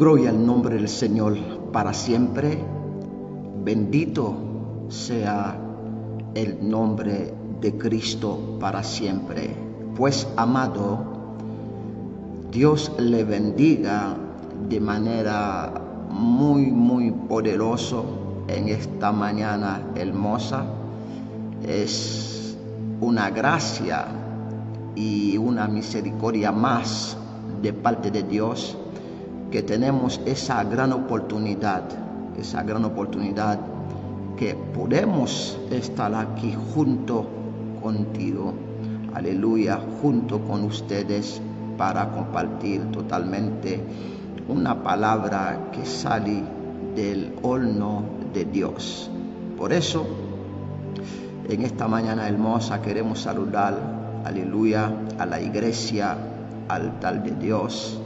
Gloria al nombre del Señor para siempre. Bendito sea el nombre de Cristo para siempre. Pues amado, Dios le bendiga de manera muy, muy poderoso en esta mañana hermosa. Es una gracia y una misericordia más de parte de Dios que tenemos esa gran oportunidad, esa gran oportunidad que podemos estar aquí junto contigo, aleluya, junto con ustedes para compartir totalmente una palabra que sale del horno de Dios. Por eso, en esta mañana hermosa queremos saludar, aleluya, a la iglesia, al tal de Dios,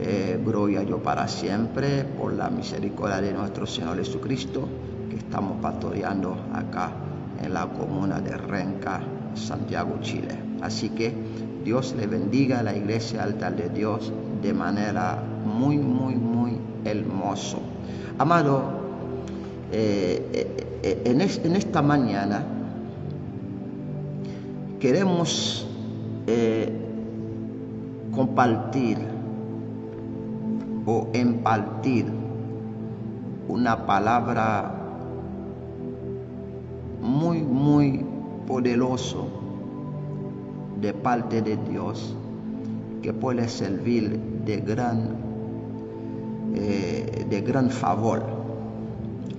eh, yo para siempre por la misericordia de nuestro Señor Jesucristo que estamos pastoreando acá en la comuna de Renca, Santiago, Chile. Así que Dios le bendiga a la iglesia altar de Dios de manera muy, muy, muy hermoso. Amado, eh, eh, en, en, esta mañana queremos compartir o impartir una palabra muy, muy poderoso de parte de Dios que puede servir de gran, eh, de gran favor.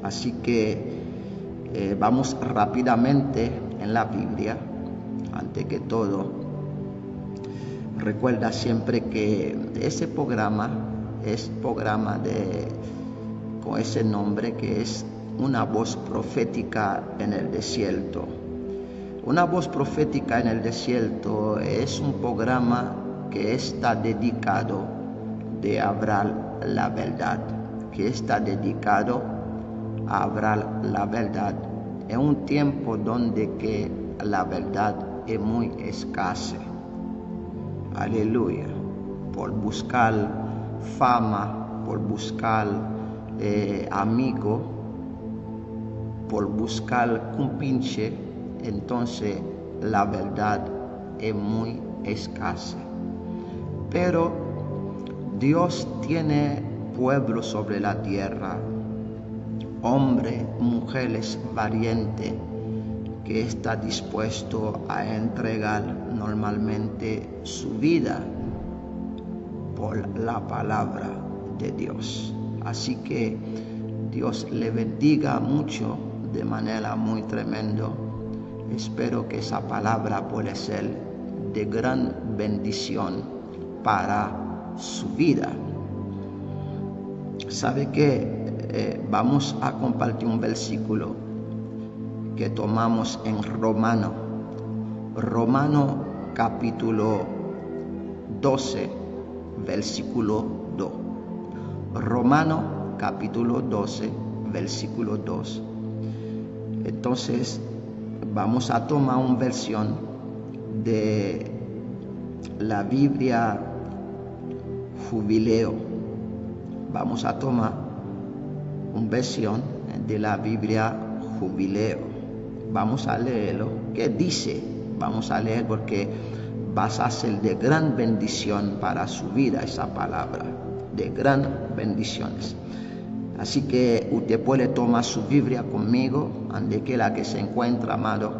Así que eh, vamos rápidamente en la Biblia, ante que todo. Recuerda siempre que ese programa es programa de, con ese nombre que es una voz profética en el desierto. Una voz profética en el desierto es un programa que está dedicado de hablar la verdad, que está dedicado a hablar la verdad en un tiempo donde que la verdad es muy escasa. Aleluya. Por buscar fama, por buscar eh, amigo, por buscar pinche, entonces la verdad es muy escasa. Pero Dios tiene pueblo sobre la tierra, hombres, mujeres valientes, que está dispuesto a entregar normalmente su vida por la palabra de Dios. Así que Dios le bendiga mucho de manera muy tremenda. Espero que esa palabra pueda ser de gran bendición para su vida. ¿Sabe que eh, vamos a compartir un versículo que tomamos en Romano? Romano capítulo 12 versículo 2. Romano capítulo 12, versículo 2. Entonces vamos a tomar una versión de la Biblia Jubileo. Vamos a tomar una versión de la Biblia Jubileo. Vamos a leerlo. ¿Qué dice? Vamos a leer porque vas a ser de gran bendición para su vida esa palabra, de gran bendiciones. Así que usted puede tomar su Biblia conmigo, ande que la que se encuentra, amado.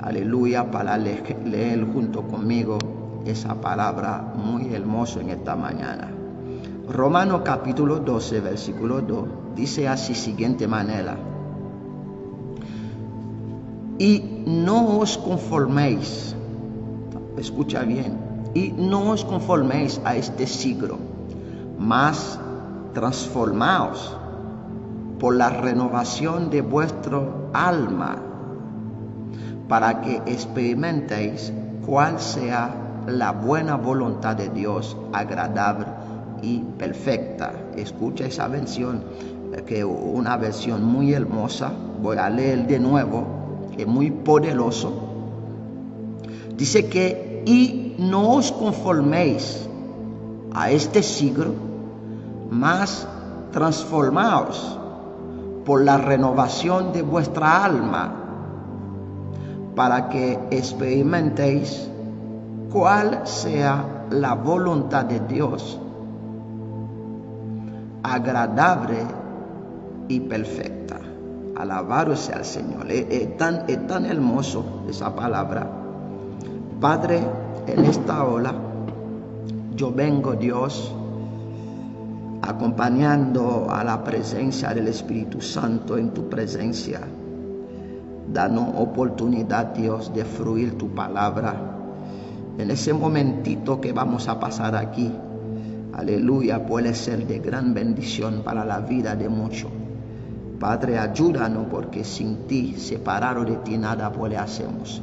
Aleluya, para leer junto conmigo esa palabra muy hermosa en esta mañana. Romano capítulo 12, versículo 2, dice así siguiente manera. Y no os conforméis escucha bien, y no os conforméis a este siglo, mas transformaos por la renovación de vuestro alma, para que experimentéis cuál sea la buena voluntad de Dios, agradable y perfecta. Escucha esa versión, que una versión muy hermosa. Voy a leer de nuevo, que es muy poderoso. Dice que y no os conforméis a este siglo, más transformaos por la renovación de vuestra alma, para que experimentéis cuál sea la voluntad de Dios, agradable y perfecta. Alabado sea el Señor. Es, tan, es tan hermoso esa palabra. Padre, en esta hora yo vengo, Dios, acompañando a la presencia del Espíritu Santo en tu presencia. Danos oportunidad, Dios, de fruir tu palabra. En ese momentito que vamos a pasar aquí, aleluya, puede ser de gran bendición para la vida de muchos. Padre, ayúdanos porque sin ti, separado de ti, nada puede hacemos.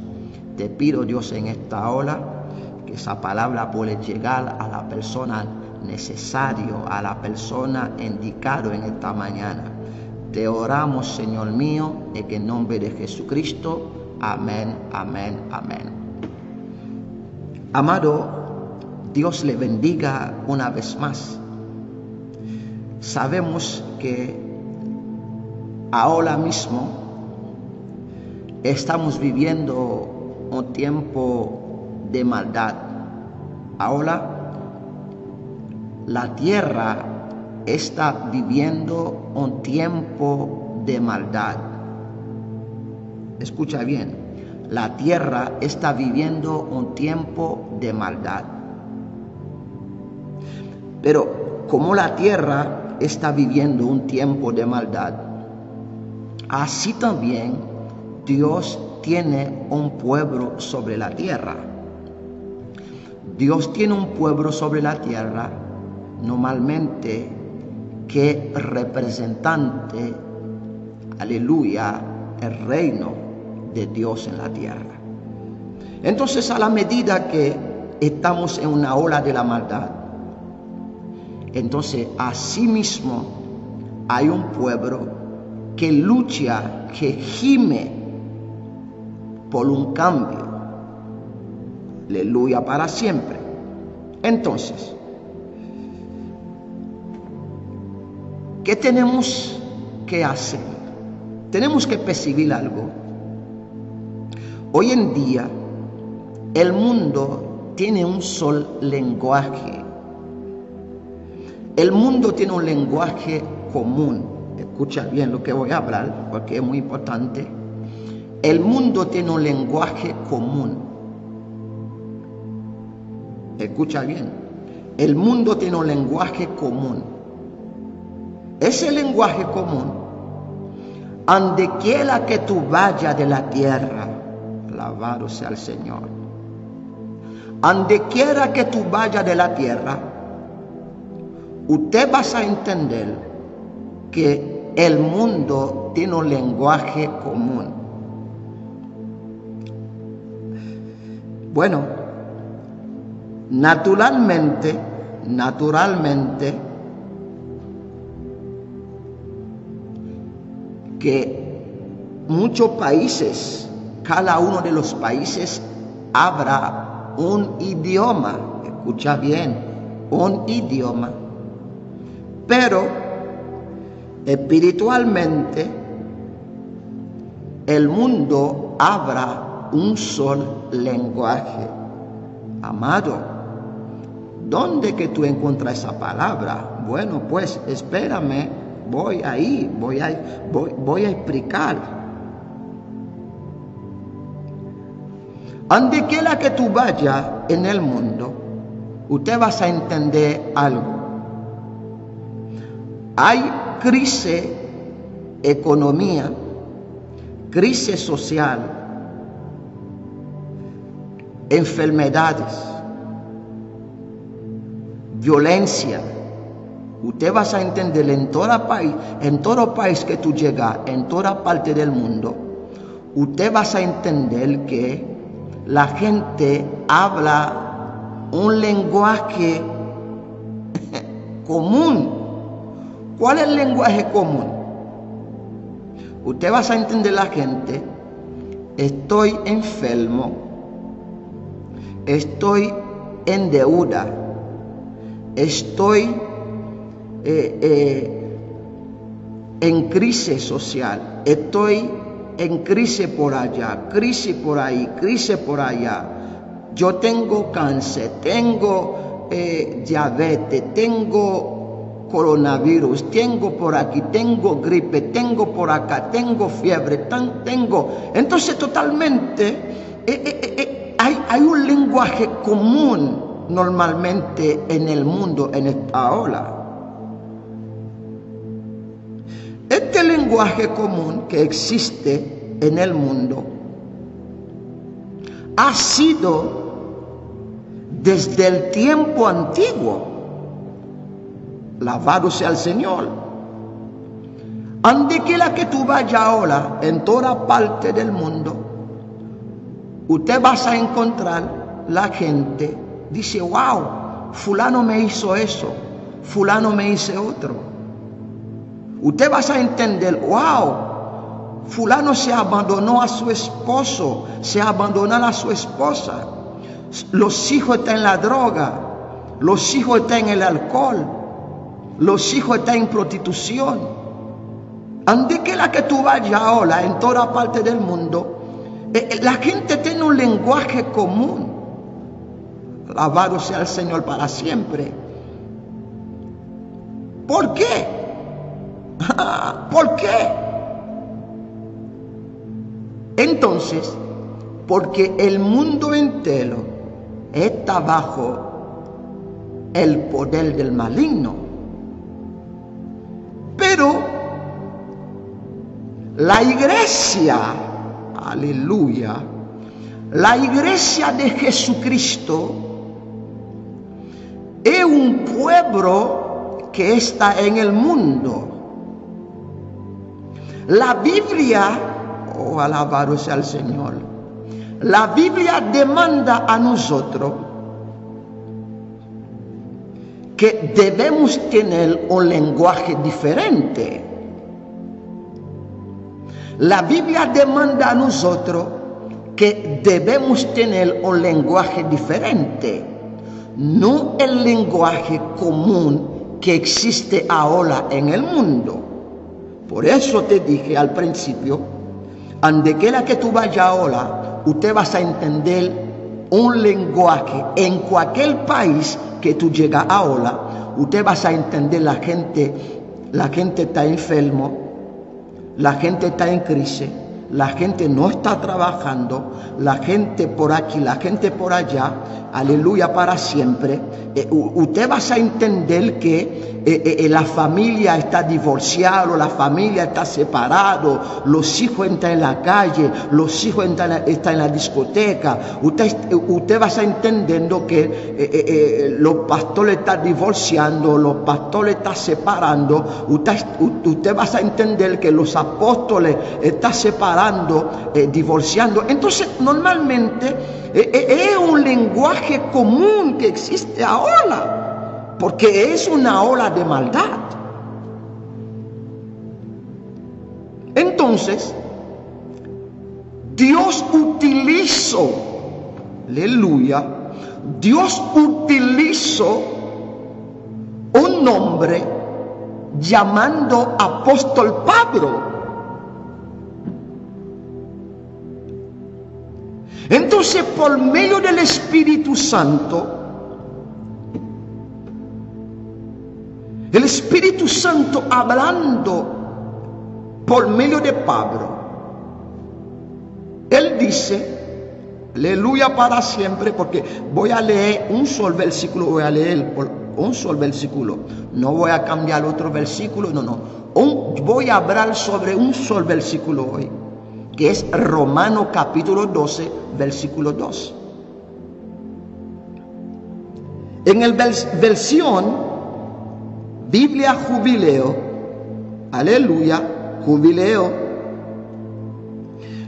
Te pido, Dios, en esta hora, que esa palabra puede llegar a la persona necesario, a la persona indicado en esta mañana. Te oramos, Señor mío, en el nombre de Jesucristo. Amén, amén, amén. Amado, Dios le bendiga una vez más. Sabemos que ahora mismo estamos viviendo un tiempo de maldad. Ahora la tierra está viviendo un tiempo de maldad. Escucha bien, la tierra está viviendo un tiempo de maldad. Pero como la tierra está viviendo un tiempo de maldad, así también Dios tiene un pueblo sobre la tierra. Dios tiene un pueblo sobre la tierra normalmente que representante, aleluya, el reino de Dios en la tierra. Entonces a la medida que estamos en una ola de la maldad, entonces asimismo hay un pueblo que lucha, que gime por un cambio. Aleluya para siempre. Entonces, ¿qué tenemos que hacer? Tenemos que percibir algo. Hoy en día, el mundo tiene un sol lenguaje. El mundo tiene un lenguaje común escucha bien lo que voy a hablar porque es muy importante. El mundo tiene un lenguaje común. Escucha bien. El mundo tiene un lenguaje común. Ese lenguaje común, donde quiera que tú vayas de la tierra, alabado sea el Señor. Donde quiera que tú vayas de la tierra, usted vas a entender que el mundo tiene un lenguaje común. Bueno, naturalmente, naturalmente, que muchos países, cada uno de los países habrá un idioma, escucha bien, un idioma, pero espiritualmente, el mundo un solo lenguaje. Amado, ¿dónde que tú encuentras esa palabra? Bueno, pues espérame, voy ahí, voy a, voy a explicar. Donde quiera que tú vayas en el mundo, usted vas a entender algo. Hay crisis economía, crisis social, enfermedades, violencia. Usted vas a entender en todo país, en todo país que tú llegas, en toda parte del mundo, usted vas a entender que la gente habla un lenguaje común ¿Cuál es el lenguaje común? Usted va a entender la gente, estoy enfermo, estoy en deuda, estoy eh, eh, en crisis social, estoy en crisis por allá, crisis por ahí, crisis por allá. Yo tengo cáncer, tengo eh, diabetes, tengo coronavirus, tengo por aquí, tengo gripe, tengo por acá, tengo fiebre, tengo. Entonces totalmente hay, un lenguaje común normalmente en el mundo en esta ola. Este lenguaje común que existe en el mundo ha sido desde el tiempo antiguo. Lavado sea el Señor. Ande que la que tú vayas ahora en toda parte del mundo, usted vas a encontrar la gente dice, wow, fulano me hizo eso, fulano me hizo otro. Usted va a entender, wow, fulano se abandonó a su esposo, se abandonó a su esposa. Los hijos están en la droga, los hijos están en el alcohol, los hijos están en prostitución. Ande que la que tú vayas ahora en toda parte del mundo, la gente tiene un lenguaje común. Alabado sea el Señor para siempre. ¿Por qué? ¿Por qué? Entonces, porque el mundo entero está bajo el poder del maligno. Pero la iglesia, aleluya, la iglesia de Jesucristo, es un pueblo que está en el mundo. La Biblia, oh alabado sea el Señor, la Biblia demanda a nosotros que debemos tener un lenguaje diferente. La Biblia demanda a nosotros que debemos tener un lenguaje diferente no el lenguaje común que existe ahora en el mundo. Por eso te dije al principio, ande quiera que tú vayas ahora, usted vas a entender un lenguaje en cualquier país que tú llegas ahora, usted vas a entender la gente, la gente está enfermo, la gente está en crisis, la gente no está trabajando, la gente por aquí, la gente por allá, aleluya para siempre, eh, usted va a entender que eh, eh, la familia está divorciada, la familia está separado, los hijos están en la calle, los hijos están, en la discoteca. Usted, usted va a entendiendo que los pastores están divorciando, los pastores están separando. Usted, usted va a entender que los apóstoles están separando, divorciando. Entonces, normalmente es un lenguaje común que existe ahora porque es una ola de maldad. Entonces, Dios utilizó, aleluya, Dios utilizó un nombre llamando apóstol Pablo. Entonces, por medio del Espíritu Santo, El Espíritu Santo hablando por medio de Pablo. Él dice, aleluya para siempre, porque voy a leer un solo versículo, voy a leer un solo versículo. No voy a cambiar otro versículo, no, no. voy a hablar sobre un solo versículo hoy, que es Romano capítulo 12, versículo 2. En el versión Biblia jubileo, aleluya, jubileo,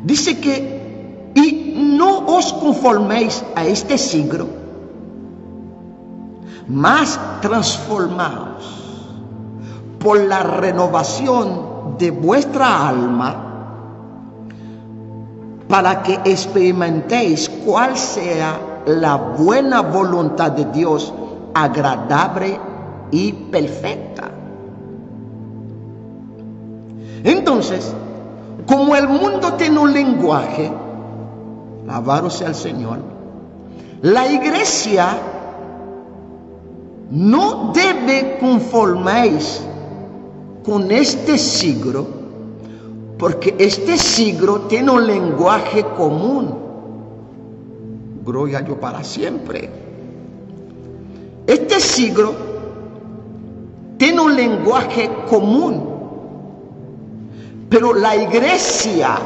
dice que, y no os conforméis a este siglo, más transformaos por la renovación de vuestra alma, para que experimentéis cuál sea la buena voluntad de Dios, agradable y perfecta. Entonces, como el mundo tiene un lenguaje, alabado sea el Señor, la iglesia no debe conformarse con este siglo porque este siglo tiene un lenguaje común. Gloria yo para siempre. Este siglo tiene un lenguaje común, pero la iglesia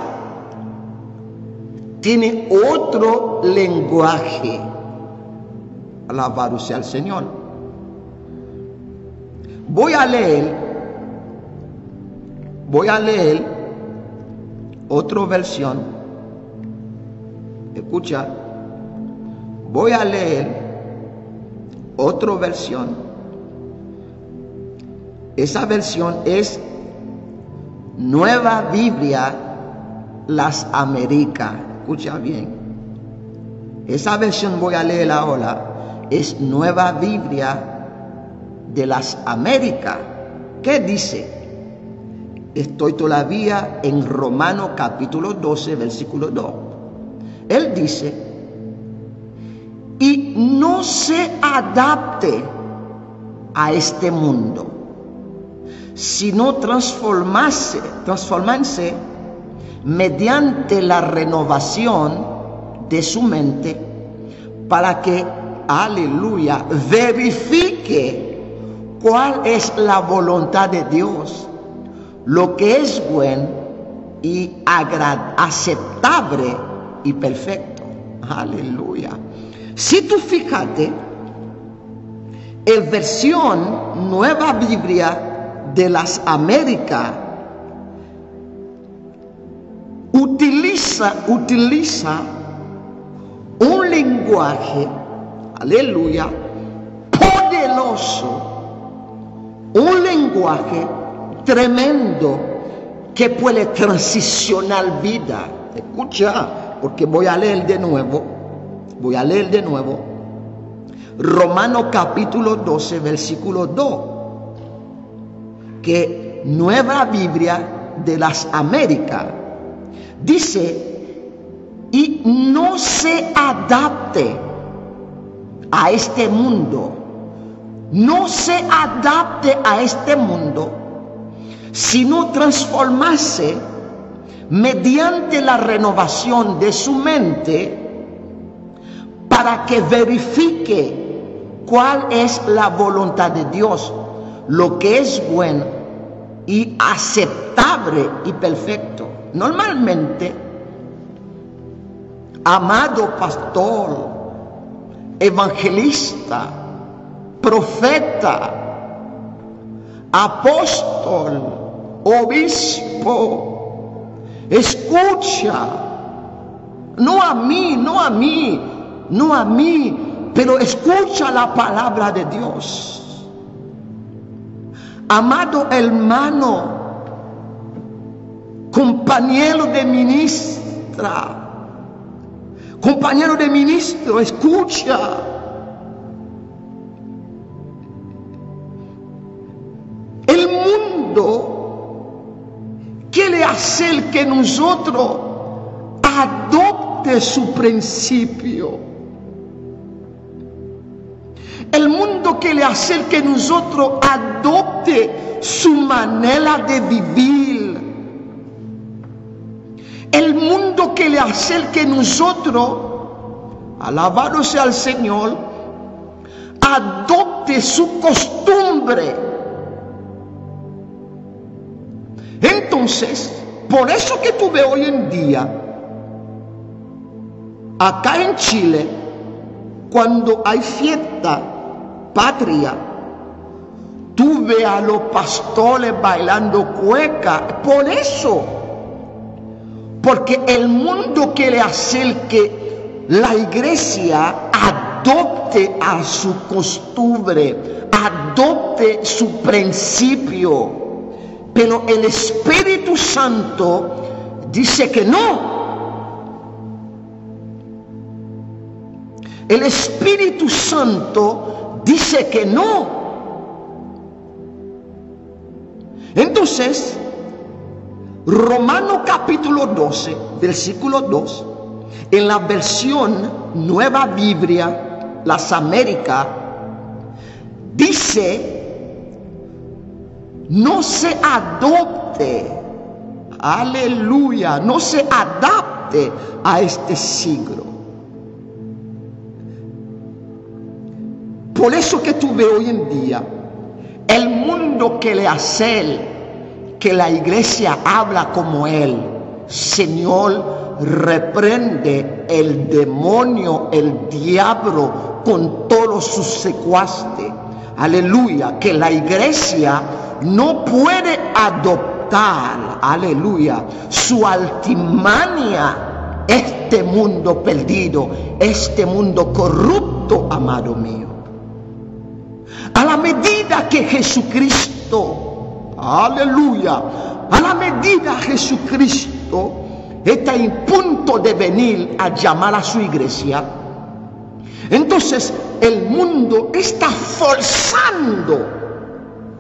tiene otro lenguaje. Alabado sea el Señor. Voy a leer, voy a leer otra versión. Escucha, voy a leer otra versión. Esa versión es Nueva Biblia Las Américas. Escucha bien. Esa versión voy a leer ahora. Es Nueva Biblia de las Américas. ¿Qué dice? Estoy todavía en Romano capítulo 12, versículo 2. Él dice, y no se adapte a este mundo, sino transformarse, transformarse mediante la renovación de su mente para que, aleluya, verifique cuál es la voluntad de Dios, lo que es bueno y aceptable y perfecto. Aleluya. Si tú fíjate, en versión Nueva Biblia de las Américas, utiliza, utiliza un lenguaje, aleluya, poderoso, un lenguaje tremendo que puede transicionar vida. Escucha, porque voy a leer de nuevo, voy a leer de nuevo. Romano capítulo 12, versículo 2, que Nueva Biblia de las Américas dice, y no se adapte a este mundo, no se adapte a este mundo, sino transformarse mediante la renovación de su mente para que verifique cuál es la voluntad de Dios, lo que es bueno y aceptable y perfecto. Normalmente, amado pastor, evangelista, profeta, apóstol, obispo, escucha, no a mí, no a mí, no a mí, pero escucha la palabra de Dios. Amado hermano, compañero de ministra, compañero de ministro, escucha. El mundo quiere hacer que nosotros adopte su principio. El mundo quiere hacer que nosotros adopte su manera de vivir. El mundo quiere hacer que nosotros, alabado sea el Señor, adopte su costumbre. Entonces, por eso que tú ves hoy en día, acá en Chile, cuando hay fiesta patria, tú ves a los pastores bailando cueca. Por eso, porque el mundo quiere hacer que la iglesia adopte a su costumbre, adopte su principio. Pero el Espíritu Santo dice que no. El Espíritu Santo dice que no. Entonces, Romano capítulo 12, versículo 2, en la versión Nueva Biblia, las Américas, dice, no se adopte, aleluya, no se adapte a este siglo. Por eso que tú ves hoy en día, el mundo que le hace que la iglesia habla como él, Señor, reprende el demonio, el diablo con todos sus secuaces. Aleluya, que la iglesia no puede adoptar, aleluya, su altimania, este mundo perdido, este mundo corrupto, amado mío. A la medida que Jesucristo, aleluya, a la medida Jesucristo está en punto de venir a llamar a su iglesia, entonces el mundo está forzando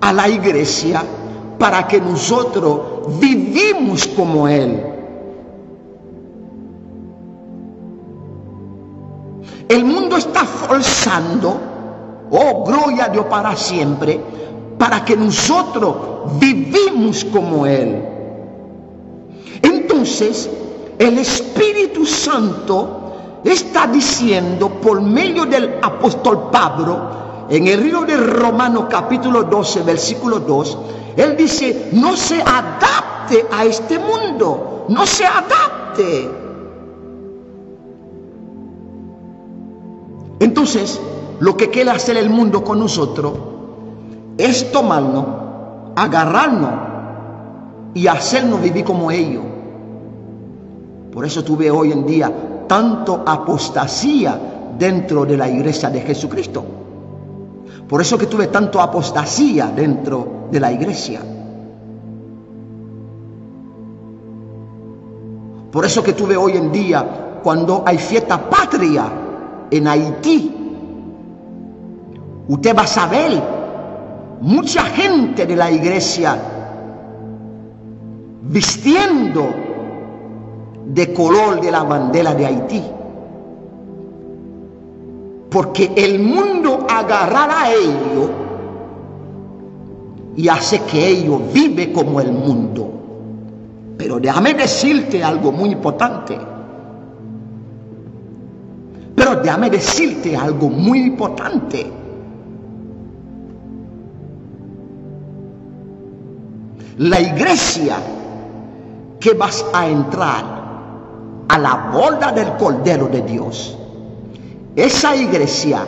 a la iglesia para que nosotros vivimos como Él. El mundo está forzando, oh gloria a Dios para siempre, para que nosotros vivimos como Él. Entonces, el Espíritu Santo está diciendo por medio del apóstol Pablo, en el río de Romano capítulo 12, versículo 2, él dice, no se adapte a este mundo, no se adapte. Entonces, lo que quiere hacer el mundo con nosotros es tomarnos, agarrarnos y hacernos vivir como ellos. Por eso tú ves hoy en día tanto apostasía dentro de la iglesia de Jesucristo. Por eso que tuve tanto apostasía dentro de la iglesia. Por eso que tuve hoy en día, cuando hay fiesta patria en Haití, usted va a saber, mucha gente de la iglesia vistiendo de color de la bandera de Haití. Porque el mundo agarrará a ellos y hace que ellos vive como el mundo. Pero déjame decirte algo muy importante. Pero déjame decirte algo muy importante. La iglesia que vas a entrar a la boda del Cordero de Dios. Esa iglesia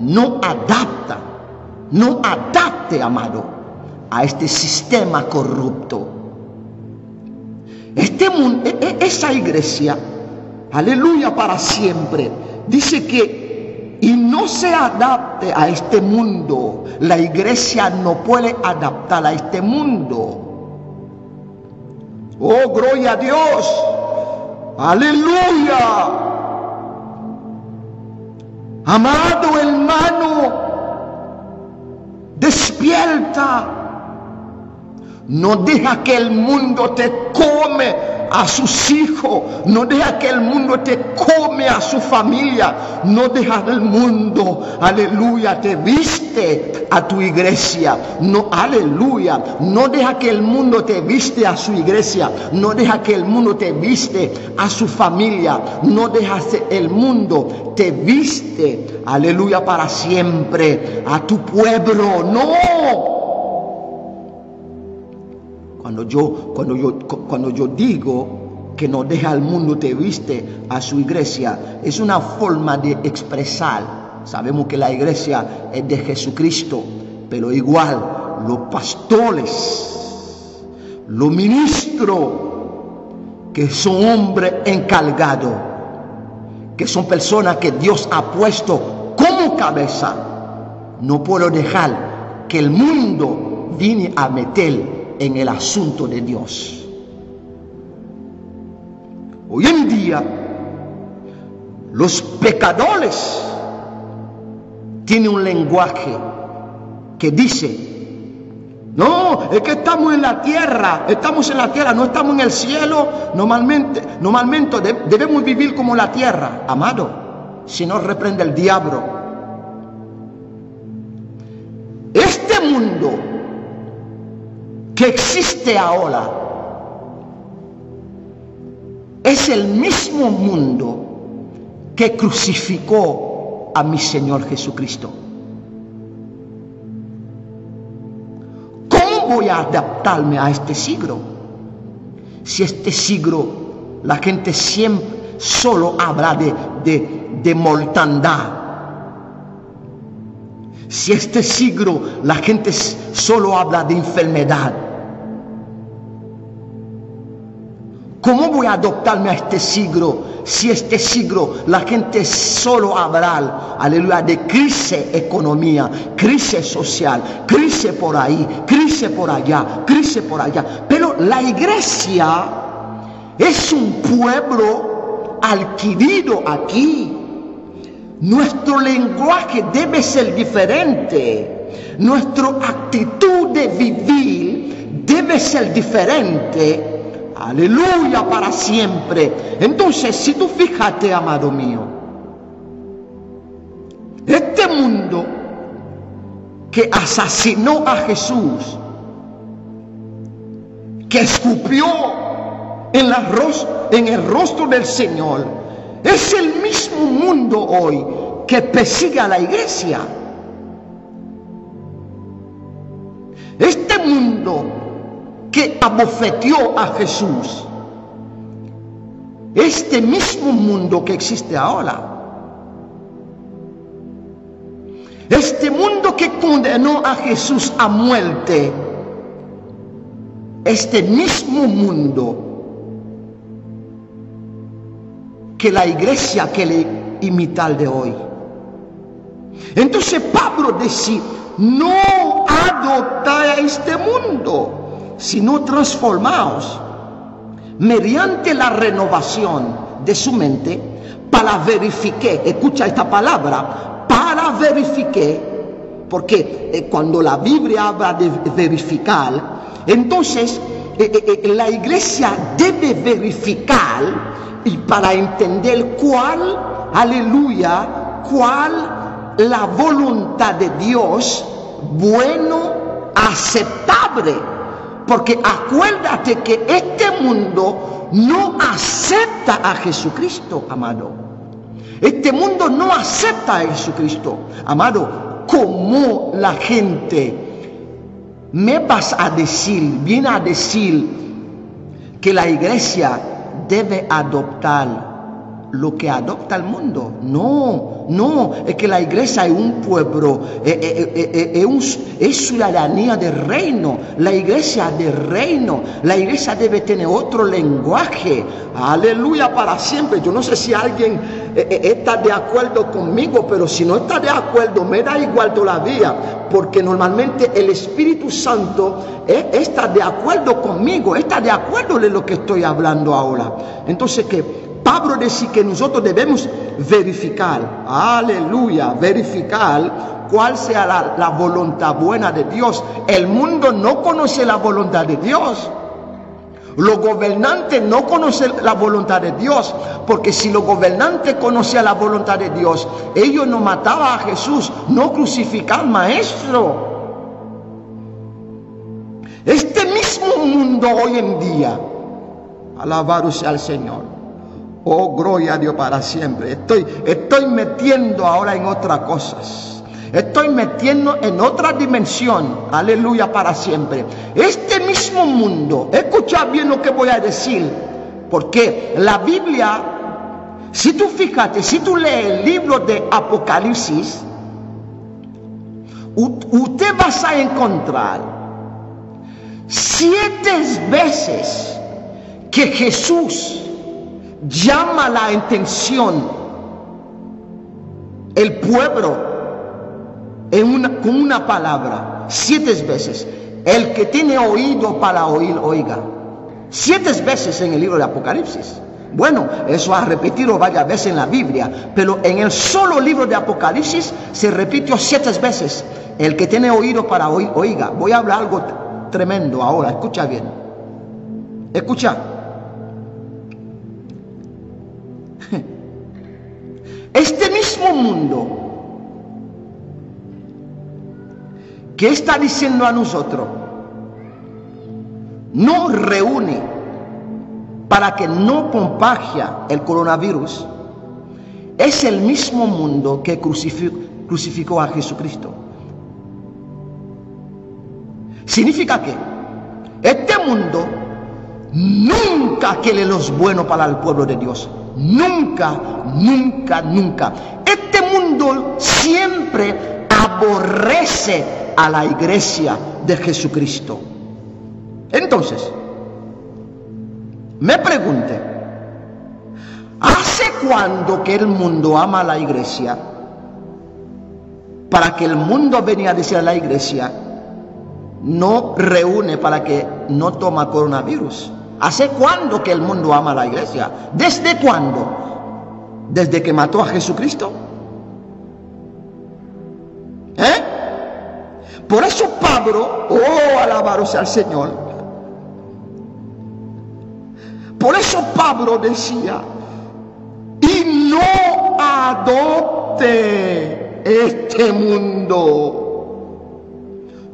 no adapta, no adapte, amado, a este sistema corrupto. Este mundo, e, e, esa iglesia, aleluya para siempre, dice que y no se adapte a este mundo. La iglesia no puede adaptar a este mundo. Oh, gloria a Dios. Aleluya. Amado hermano, despierta. No deja que el mundo te come a sus hijos, no deja que el mundo te come a su familia, no deja el mundo, aleluya, te viste a tu iglesia, no, aleluya, no deja que el mundo te viste a su iglesia, no deja que el mundo te viste a su familia, no deja que el mundo te viste, aleluya, para siempre a tu pueblo, no. Cuando yo, cuando yo, cuando yo digo que no deja al mundo te viste a su iglesia, es una forma de expresar. Sabemos que la iglesia es de Jesucristo, pero igual los pastores, los ministros, que son hombres encargados, que son personas que Dios ha puesto como cabeza, no puedo dejar que el mundo viene a meter en el asunto de Dios. Hoy en día, los pecadores tienen un lenguaje que dice, No, es que estamos en la tierra, estamos en la tierra, no estamos en el cielo. Normalmente, normalmente debemos vivir como la tierra, amado, si no reprende el diablo. Este mundo que existe ahora es el mismo mundo que crucificó a mi Señor Jesucristo. voy a adaptarme a este siglo? Si este siglo la gente siempre solo habla de, de, de mortandad. Si este siglo la gente solo habla de enfermedad. ¿Cómo voy a adoptarme a este siglo si este siglo la gente solo habla, aleluya, de crisis economía, crisis social, crisis por ahí, crisis por allá, crisis por allá. Pero la iglesia es un pueblo adquirido aquí. Nuestro lenguaje debe ser diferente. Nuestra actitud de vivir debe ser diferente Aleluya para siempre. Entonces, si tú fíjate, amado mío, este mundo que asesinó a Jesús, que escupió en, la en el rostro del Señor, es el mismo mundo hoy que persigue a la iglesia. Este mundo que abofeteó a Jesús. Este mismo mundo que existe ahora. Este mundo que condenó a Jesús a muerte. Este mismo mundo que la iglesia que le imita de hoy. Entonces Pablo decía, no adopta a este mundo sino transformaos mediante la renovación de su mente para verificar, escucha esta palabra, para verificar, porque eh, cuando la Biblia habla de verificar, entonces eh, eh, la iglesia debe verificar y para entender cuál, aleluya, cuál la voluntad de Dios bueno, aceptable porque acuérdate que este mundo no acepta a Jesucristo, amado. Este mundo no acepta a Jesucristo, amado. Como la gente me vas a decir, viene a decir que la iglesia debe adoptar lo que adopta el mundo. No, no, es que la iglesia es un pueblo, es, es, es, ciudadanía del reino, la iglesia del reino, la iglesia debe tener otro lenguaje. Aleluya para siempre. Yo no sé si alguien eh, eh, está de acuerdo conmigo, pero si no está de acuerdo, me da igual todavía, porque normalmente el Espíritu Santo eh, está de acuerdo conmigo, está de acuerdo de lo que estoy hablando ahora. Entonces, que Pablo dice que nosotros debemos verificar, aleluya, verificar cuál sea la, voluntad buena de Dios. El mundo no conoce la voluntad de Dios. Los gobernantes no conocen la voluntad de Dios, porque si los gobernantes conocían la voluntad de Dios, ellos no mataban a Jesús, no crucificaban al maestro. Este mismo mundo hoy en día, alabado sea el Señor, Oh, gloria a Dios para siempre. Estoy, estoy metiendo ahora en otras cosas. Estoy metiendo en otra dimensión. Aleluya para siempre. Este mismo mundo, escucha bien lo que voy a decir. Porque la Biblia, si tú fíjate, si tú lees el libro de Apocalipsis, usted vas a encontrar siete veces que Jesús llama la atención el pueblo con una palabra, siete veces. El que tiene oído para oír, oiga. Siete veces en el libro de Apocalipsis. Bueno, eso ha repetido varias veces en la Biblia, pero en el solo libro de Apocalipsis se repitió siete veces. El que tiene oído para oír, oiga. Voy a hablar algo tremendo ahora, escucha bien. Escucha. Este mismo mundo que está diciendo a nosotros, no reúne para que no compagia el coronavirus, es el mismo mundo que crucificó, crucificó a Jesucristo. Significa que este mundo nunca quiere los buenos para el pueblo de Dios. Nunca, nunca, nunca. Este mundo siempre aborrece a la iglesia de Jesucristo. Entonces, me pregunte, ¿hace cuándo que el mundo ama a la iglesia? Para que el mundo venga a decir a la iglesia, no reúne para que no toma coronavirus. ¿Hace cuándo que el mundo ama a la iglesia? ¿Desde cuándo? ¿Desde que mató a Jesucristo? ¿Eh? Por eso Pablo, oh, alabaros al Señor. Por eso Pablo decía, y no adopte este mundo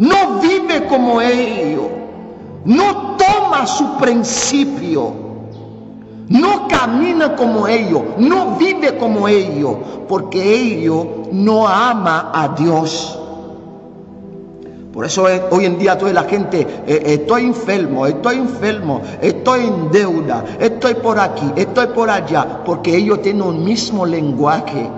no vive como ellos, no toma su principio, no camina como ellos, no vive como ellos, porque ellos no ama a Dios. Por eso hoy en día toda la gente, eh, estoy enfermo, estoy enfermo, estoy en deuda, estoy por aquí, estoy por allá, porque ellos tienen un mismo lenguaje.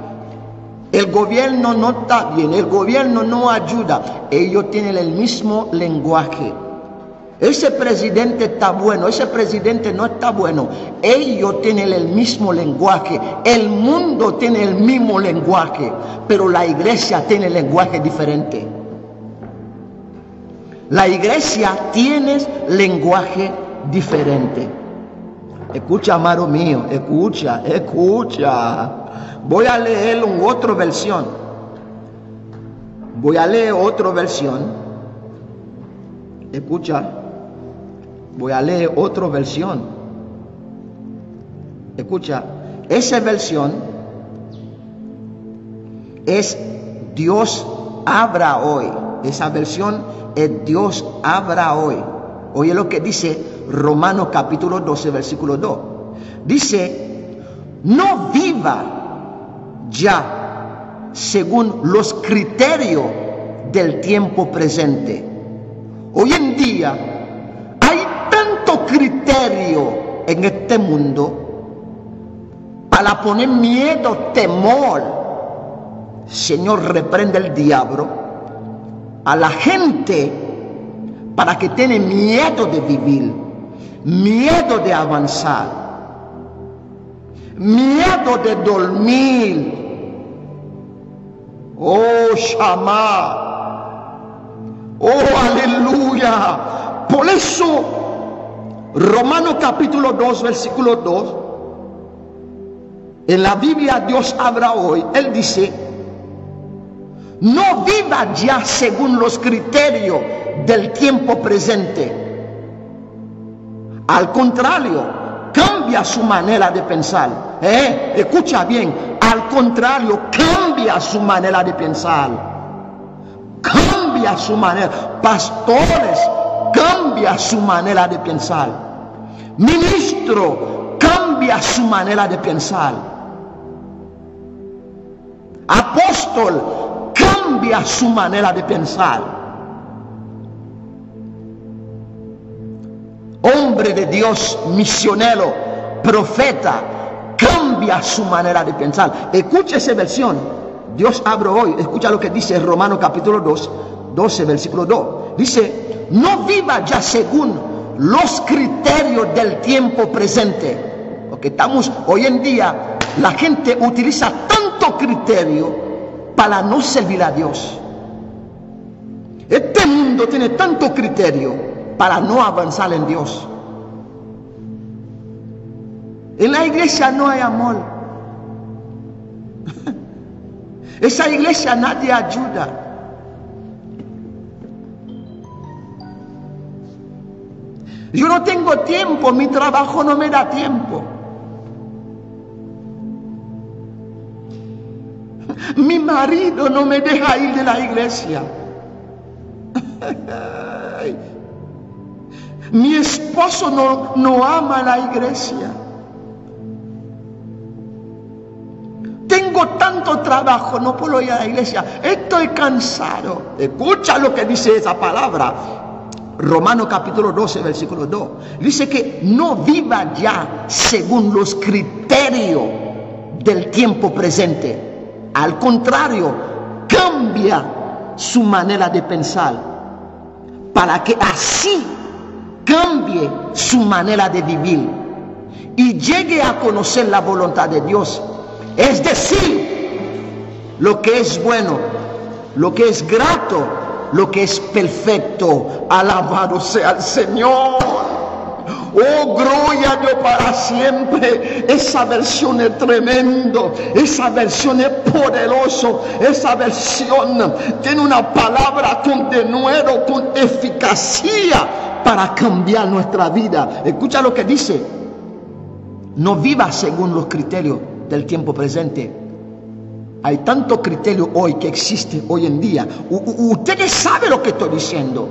El gobierno no está bien, el gobierno no ayuda. Ellos tienen el mismo lenguaje. Ese presidente está bueno, ese presidente no está bueno. Ellos tienen el mismo lenguaje. El mundo tiene el mismo lenguaje, pero la iglesia tiene lenguaje diferente. La iglesia tiene lenguaje diferente. Escucha, amado mío, escucha, escucha. Voy a leer en otra versión. Voy a leer otra versión. Escucha. Voy a leer otra versión. Escucha. Esa versión es Dios abra hoy. Esa versión es Dios abra hoy. Oye lo que dice Romanos capítulo 12, versículo 2. Dice, no viva ya según los criterios del tiempo presente. Hoy en día criterio en este mundo para poner miedo, temor. Señor, reprende el diablo a la gente para que tiene miedo de vivir, miedo de avanzar, miedo de dormir, Oh, Shama. Oh, aleluya. Por eso, Romano capítulo 2, versículo 2. En la Biblia Dios habla hoy. Él dice, no viva ya según los criterios del tiempo presente. Al contrario, cambia su manera de pensar. Eh, escucha bien, al contrario, cambia su manera de pensar. Cambia su manera. Pastores, cambia su manera de pensar. Ministro, cambia su manera de pensar. Apóstol, cambia su manera de pensar. Hombre de Dios, misionero, profeta, cambia su manera de pensar. Escucha esa versión. Dios abre hoy. Escucha lo que dice Romano capítulo 2, 12, versículo 2. Dice, no viva ya según los criterios del tiempo presente. Porque estamos hoy en día, la gente utiliza tanto criterio para no servir a Dios. Este mundo tiene tanto criterio para no avanzar en Dios. En la iglesia no hay amor. Esa iglesia nadie ayuda. Yo no tengo tiempo, mi trabajo no me da tiempo. Mi marido no me deja ir de la iglesia. Mi esposo no, no ama la iglesia. Tengo tanto trabajo, no puedo ir a la iglesia. Estoy cansado. Escucha lo que dice esa palabra. Romano capítulo 12, versículo 2. Dice que no viva ya según los criterios del tiempo presente. Al contrario, cambia su manera de pensar para que así cambie su manera de vivir y llegue a conocer la voluntad de Dios. Es decir, lo que es bueno, lo que es grato, lo que es perfecto. Alabado sea el Señor. Oh, gloria a Dios para siempre. Esa versión es tremendo. Esa versión es poderoso. Esa versión tiene una palabra con denuedo, con eficacia para cambiar nuestra vida. Escucha lo que dice. No viva según los criterios del tiempo presente. Hay tanto criterio hoy que existe hoy en día. ustedes saben lo que estoy diciendo.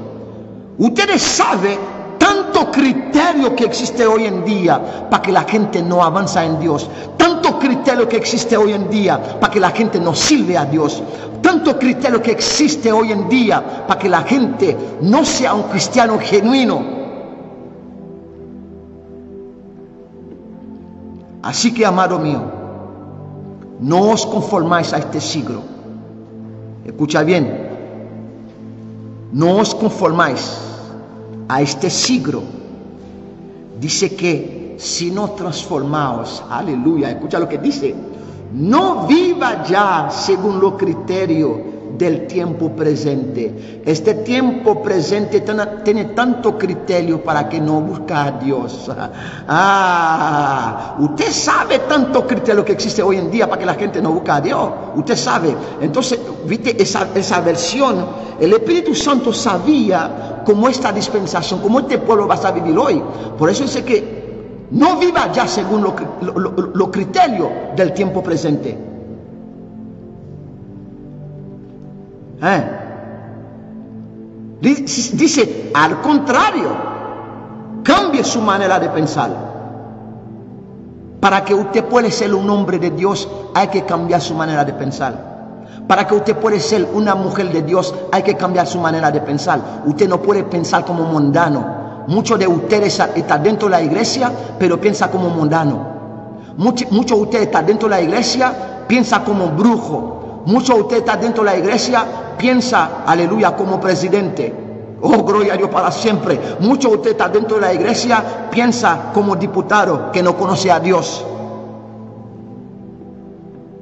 Ustedes saben tanto criterio que existe hoy en día para que la gente no avanza en Dios. Tanto criterio que existe hoy en día para que la gente no sirve a Dios. Tanto criterio que existe hoy en día para que la gente no sea un cristiano genuino. Así que, amado mío, no os conformáis a este siglo. Escucha bien. No os conformáis a este siglo. Dice que si no transformaos, aleluya, escucha lo que dice. No viva ya según los criterios del tiempo presente. Este tiempo presente tiene tanto criterio para que no busca a Dios. Ah, usted sabe tanto criterio que existe hoy en día para que la gente no busca a Dios. Usted sabe. Entonces, viste esa, esa versión. El Espíritu Santo sabía cómo esta dispensación, cómo este pueblo va a vivir hoy. Por eso dice que no viva ya según los lo, criterios del tiempo presente. ¿Eh? Dice, al contrario, cambie su manera de pensar. Para que usted pueda ser un hombre de Dios, hay que cambiar su manera de pensar. Para que usted pueda ser una mujer de Dios, hay que cambiar su manera de pensar. Usted no puede pensar como mundano. Muchos de ustedes están dentro de la iglesia, pero piensa como mundano. Muchos de ustedes están dentro de la iglesia, piensa como brujo. Muchos de ustedes están dentro de la iglesia, piensa, aleluya, como presidente. Oh, gloria a Dios para siempre. Muchos de ustedes están dentro de la iglesia, piensa como diputado que no conoce a Dios.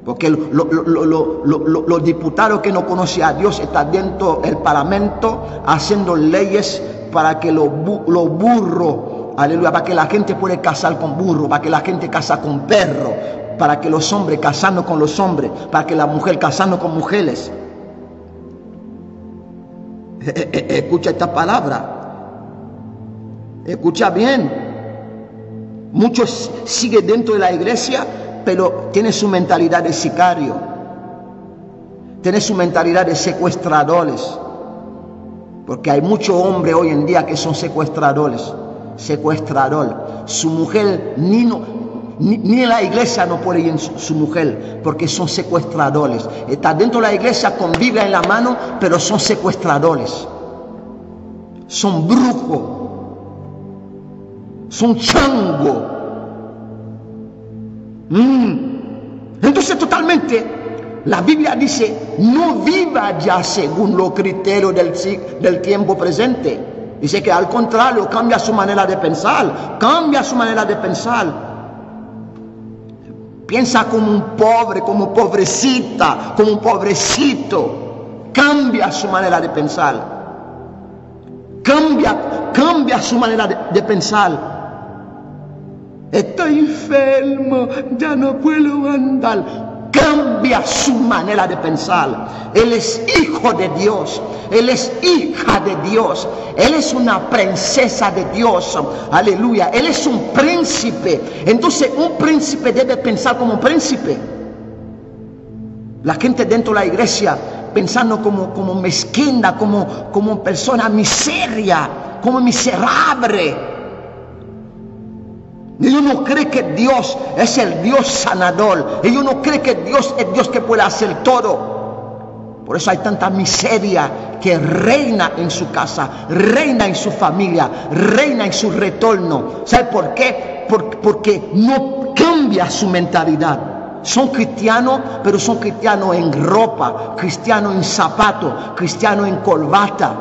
Porque los diputados que no conocen a Dios están dentro del parlamento haciendo leyes para que los burros, aleluya, para que la gente pueda casar con burro, para que la gente casa con perro, para que los hombres casando con los hombres, para que la mujer casando con mujeres. Eh, eh, escucha esta palabra. Escucha bien. Muchos siguen dentro de la iglesia, pero tienen su mentalidad de sicario. Tienen su mentalidad de secuestradores. Porque hay muchos hombres hoy en día que son secuestradores. Secuestrador. Su mujer ni, no, ni, en la iglesia no puede ir su, mujer porque son secuestradores. Está dentro de la iglesia con Biblia en la mano, pero son secuestradores. Son brujos. Son chango. Mm. Entonces totalmente la Biblia dice, no viva ya según los criterios del, del tiempo presente. Dice que al contrario, cambia su manera de pensar, cambia su manera de pensar. Piensa como un pobre, como pobrecita, como un pobrecito. Cambia su manera de pensar. Cambia, cambia su manera de, pensar. Estoy enfermo, ya no puedo andar. Cambia su manera de pensar. Él es hijo de Dios, Él es hija de Dios, Él es una princesa de Dios, aleluya, Él es un príncipe. Entonces un príncipe debe pensar como un príncipe. La gente dentro de la iglesia pensando como, como mezquina, como, como persona miseria, como miserable. Ellos no creen que Dios es el Dios sanador. Ellos no creen que Dios es Dios que puede hacer todo. Por eso hay tanta miseria que reina en su casa, reina en su familia, reina en su retorno. ¿Sabe por qué? Porque no cambia su mentalidad. Son cristianos, pero son cristianos en ropa, cristianos en zapato, cristianos en corbata.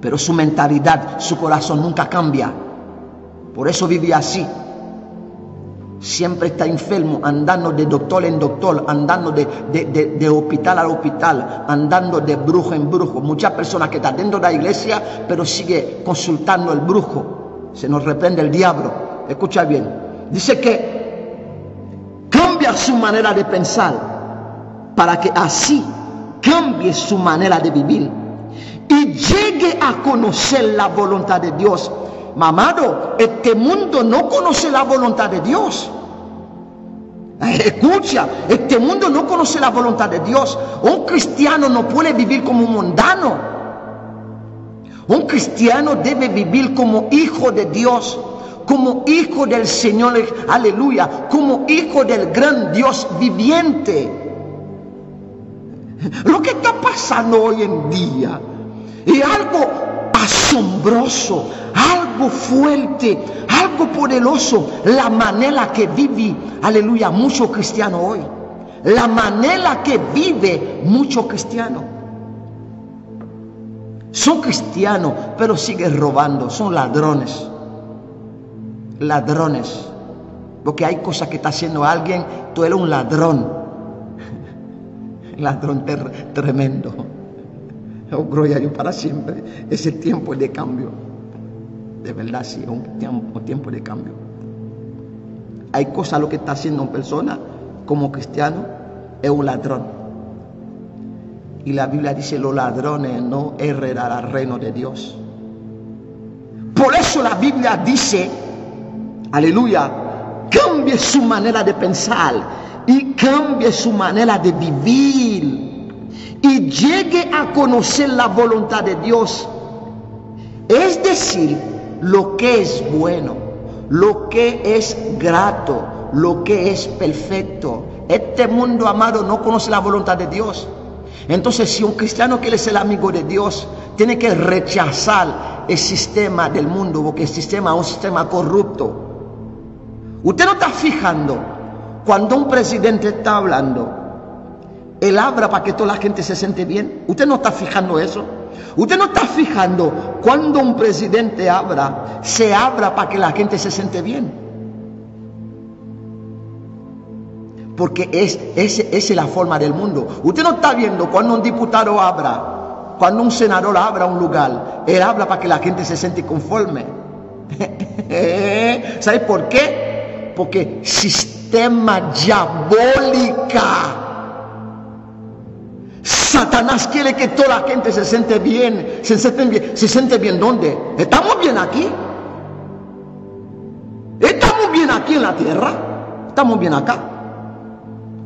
Pero su mentalidad, su corazón nunca cambia. Por eso vive así. Siempre está enfermo, andando de doctor en doctor, andando de, hospital a hospital, andando de brujo en brujo. Muchas personas que están dentro de la iglesia, pero sigue consultando el brujo. Se nos reprende el diablo. Escucha bien. Dice que cambia su manera de pensar para que así cambie su manera de vivir y llegue a conocer la voluntad de Dios Mamado, este mundo no conoce la voluntad de Dios. Escucha, este mundo no conoce la voluntad de Dios. Un cristiano no puede vivir como un mundano. Un cristiano debe vivir como hijo de Dios, como hijo del Señor, aleluya, como hijo del gran Dios viviente. Lo que está pasando hoy en día es algo asombroso, fuerte, algo poderoso, la manera que vive, aleluya, mucho cristiano hoy. La manera que vive mucho cristiano. Son cristianos, pero siguen robando, son ladrones. Ladrones. Porque hay cosas que está haciendo alguien, tú eres un ladrón. ladrón tremendo. Oh, gloria a Dios para siempre. Ese tiempo de cambio. De verdad, sí, es un tiempo, de cambio. Hay cosas lo que está haciendo una persona como cristiano es un ladrón. Y la Biblia dice, los ladrones no heredarán al reino de Dios. Por eso la Biblia dice, aleluya, cambie su manera de pensar y cambie su manera de vivir y llegue a conocer la voluntad de Dios. Es decir, lo que es bueno, lo que es grato, lo que es perfecto. Este mundo amado no conoce la voluntad de Dios. Entonces, si un cristiano quiere ser amigo de Dios, tiene que rechazar el sistema del mundo, porque el sistema es un sistema corrupto. Usted no está fijando cuando un presidente está hablando él abra para que toda la gente se siente bien. ¿Usted no está fijando eso? ¿Usted no está fijando cuando un presidente abra, se abra para que la gente se siente bien? Porque es, esa es la forma del mundo. Usted no está viendo cuando un diputado abra, cuando un senador abra un lugar, él habla para que la gente se siente conforme. ¿Sabe por qué? Porque sistema diabólica Satanás quiere que toda la gente se siente bien, se siente bien, se siente bien ¿dónde? ¿Estamos bien aquí? ¿Estamos bien aquí en la tierra? ¿Estamos bien acá?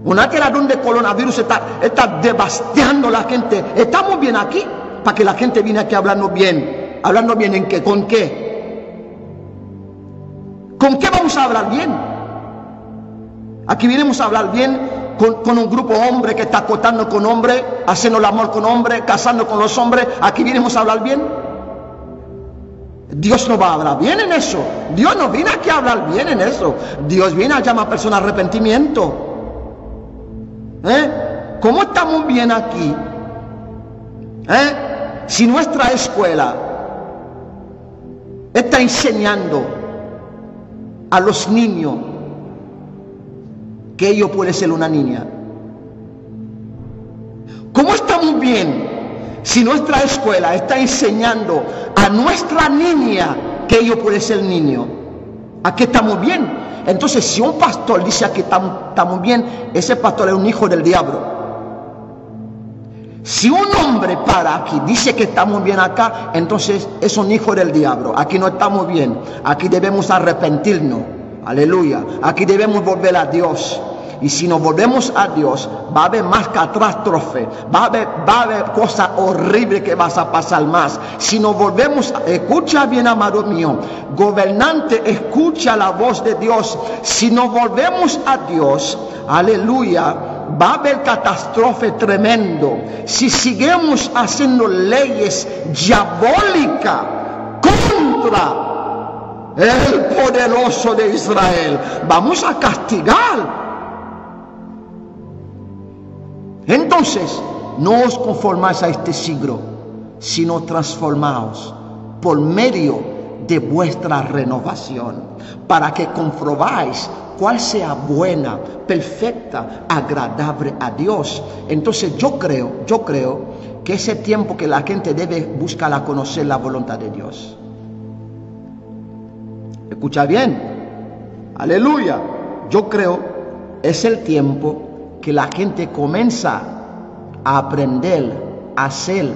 Una tierra donde el coronavirus está, devastando a la gente. ¿Estamos bien aquí? Para que la gente viene aquí hablando bien. ¿Hablando bien en qué? ¿Con qué? ¿Con qué vamos a hablar bien? Aquí vinimos a hablar bien con, un grupo hombre que está acotando con hombre, haciendo el amor con hombre, casando con los hombres, aquí vinimos a hablar bien. Dios no va a hablar bien en eso. Dios no viene aquí a hablar bien en eso. Dios viene a llamar a personas a arrepentimiento. ¿Eh? ¿Cómo estamos bien aquí? ¿Eh? Si nuestra escuela está enseñando a los niños que ello puede ser una niña. ¿Cómo estamos bien si nuestra escuela está enseñando a nuestra niña que ello puede ser niño? Aquí estamos bien. Entonces, si un pastor dice aquí estamos bien, ese pastor es un hijo del diablo. Si un hombre para aquí, dice que estamos bien acá, entonces es un hijo del diablo. Aquí no estamos bien. Aquí debemos arrepentirnos. Aleluya. Aquí debemos volver a Dios. Y si nos volvemos a Dios, va a haber más catástrofe, va a haber, cosas horribles que vas a pasar más. Si nos volvemos, escucha bien, amado mío, gobernante, escucha la voz de Dios. Si nos volvemos a Dios, aleluya, va a haber catástrofe tremendo. Si seguimos haciendo leyes diabólicas contra el poderoso de Israel, vamos a castigar. Entonces, no os conformáis a este siglo, sino transformaos por medio de vuestra renovación, para que comprobáis cuál sea buena, perfecta, agradable a Dios. Entonces yo creo, yo creo que ese tiempo que la gente debe buscar a conocer la voluntad de Dios. Escucha bien, aleluya. Yo creo es el tiempo que la gente comienza a aprender a hacer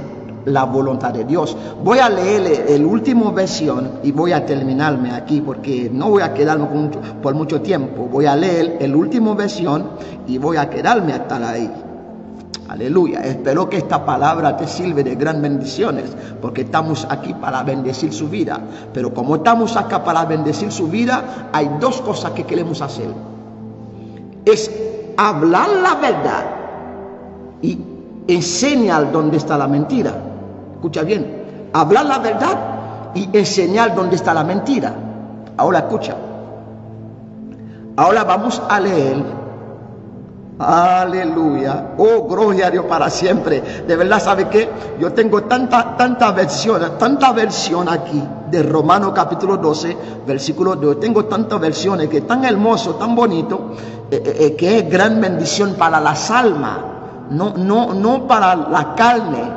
la voluntad de Dios. Voy a leer el último versión y voy a terminarme aquí porque no voy a quedarme por mucho tiempo. Voy a leer el último versión y voy a quedarme hasta ahí. Aleluya. Espero que esta palabra te sirve de gran bendiciones, porque estamos aquí para bendecir su vida. Pero como estamos acá para bendecir su vida, hay dos cosas que queremos hacer. Es hablar la verdad y enseñar dónde está la mentira. Escucha bien, hablar la verdad y enseñar dónde está la mentira. Ahora escucha. Ahora vamos a leer. Aleluya. Oh, gloria a Dios para siempre. De verdad, ¿sabe qué? Yo tengo tanta, tanta versión, tanta versión aquí de Romano capítulo 12, versículo 2. Tengo tantas versiones que tan hermoso, tan bonito, eh, eh, eh, que es gran bendición para las almas no, no, no para la carne,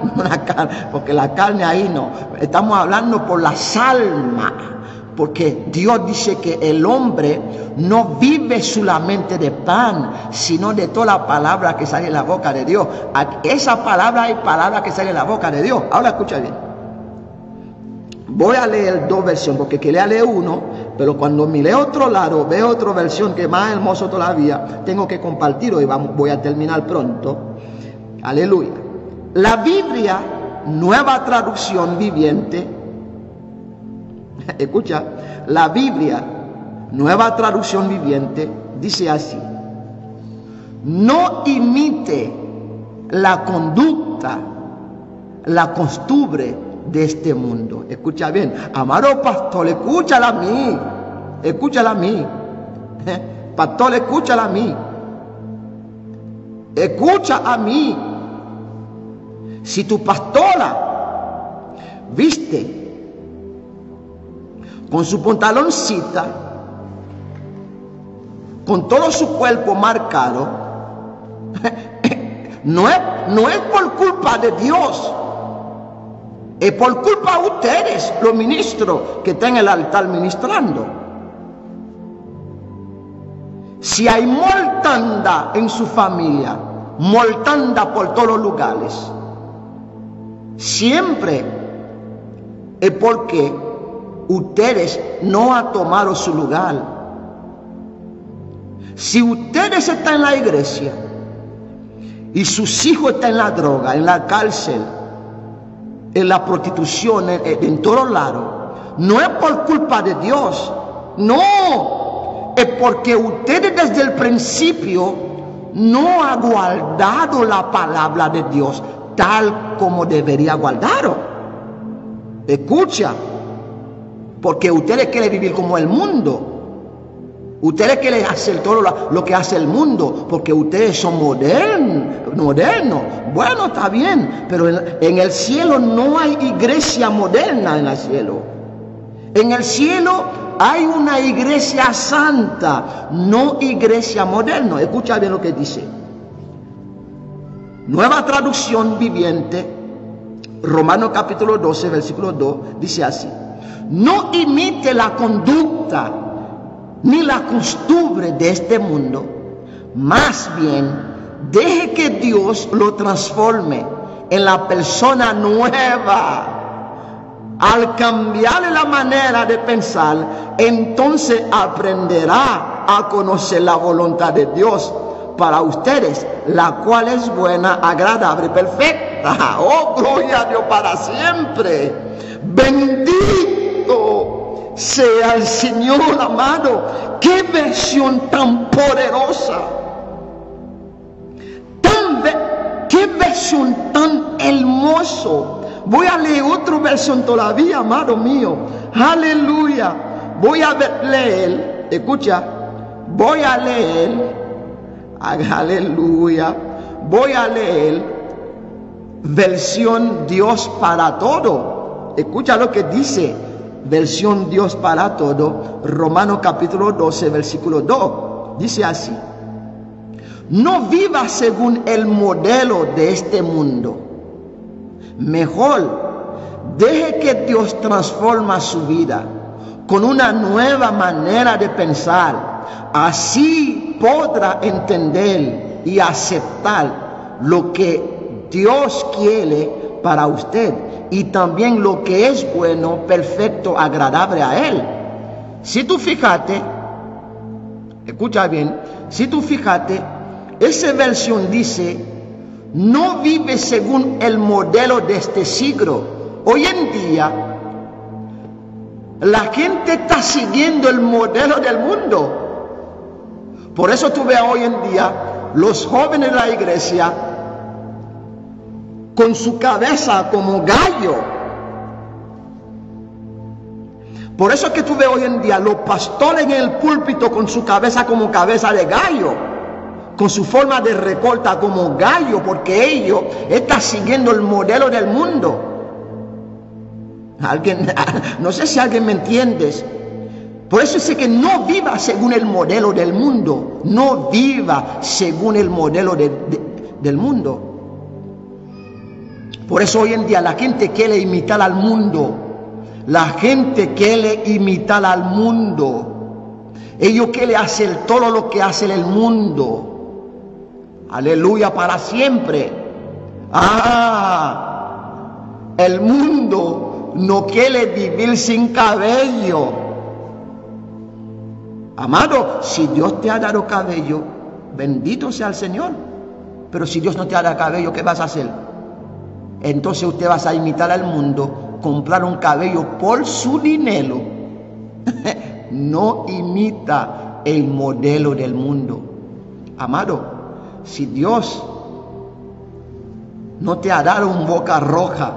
porque la carne ahí no. Estamos hablando por las almas, porque Dios dice que el hombre no vive solamente de pan, sino de toda la palabra que sale de la boca de Dios. Esa palabra es palabra que sale de la boca de Dios. Ahora escucha bien. Voy a leer dos versiones, porque quería leer uno, pero cuando leo otro lado, veo otra versión que es más hermoso todavía, tengo que compartirlo y voy a terminar pronto. Aleluya. La Biblia, nueva traducción viviente, escucha, la Biblia, nueva traducción viviente, dice así, no imite la conducta, la costumbre de este mundo. Escucha bien, amado pastor, escúchala a mí, escúchala a mí. Pastor, escúchala a mí. Escucha a mí. Si tu pastora viste con su pantaloncita, con todo su cuerpo marcado, no es, no es por culpa de Dios, es por culpa de ustedes, los ministros que están en el altar ministrando. Si hay mortanda en su familia, mortanda por todos los lugares, siempre es porque ustedes no han tomado su lugar. Si ustedes están en la iglesia y sus hijos están en la droga, en la cárcel, en la prostitución, en, en todos lados, no es por culpa de Dios, no, es porque ustedes desde el principio no han guardado la palabra de Dios, tal como debería guardarlo. Escucha, porque ustedes quieren vivir como el mundo. Ustedes quieren hacer todo lo, que hace el mundo, porque ustedes son modernos. Moderno. Bueno, está bien, pero en, el cielo no hay iglesia moderna en el cielo. En el cielo hay una iglesia santa, no iglesia moderna. Escucha bien lo que dice. Nueva traducción viviente, Romano capítulo 12, versículo 2, dice así, no imite la conducta ni la costumbre de este mundo. Más bien, deje que Dios lo transforme en la persona nueva. Al cambiarle la manera de pensar, entonces aprenderá a conocer la voluntad de Dios para ustedes, la cual es buena, agradable y perfecta. Oh, gloria a Dios para siempre. Bendito sea el Señor amado. Qué versión tan poderosa. Tan qué versión tan hermoso Voy a leer otra versión todavía, amado mío. Aleluya. Voy a leer, escucha, voy a leer, aleluya, voy a leer versión Dios para todo. Escucha lo que dice versión Dios para todo, Romano capítulo 12, versículo 2. Dice así, no viva según el modelo de este mundo Mejor, deje que Dios transforma su vida con una nueva manera de pensar. Así podrá entender y aceptar lo que Dios quiere para usted y también lo que es bueno, perfecto, agradable a Él. Si tú fíjate, escucha bien, si tú fíjate, esa versión dice no vive según el modelo de este siglo. Hoy en día, la gente está siguiendo el modelo del mundo. Por eso tú ves hoy en día los jóvenes de la iglesia con su cabeza como gallo. Por eso es que tú ves hoy en día los pastores en el púlpito con su cabeza como cabeza de gallo con su forma de recorta como gallo, porque ellos están siguiendo el modelo del mundo. Alguien, no sé si alguien me entiendes. Por eso dice que no viva según el modelo del mundo, no viva según el modelo del mundo. Por eso hoy en día la gente quiere imitar al mundo, la gente quiere imitar al mundo. Ellos quieren hacer todo lo que hace el mundo. Aleluya para siempre. Ah, el mundo no quiere vivir sin cabello. Amado, si Dios te ha dado cabello, bendito sea el Señor. Pero si Dios no te ha dado cabello, ¿qué vas a hacer? Entonces usted va a imitar al mundo, comprar un cabello por su dinero. no imita el modelo del mundo. Amado, si Dios no te ha dado un boca roja,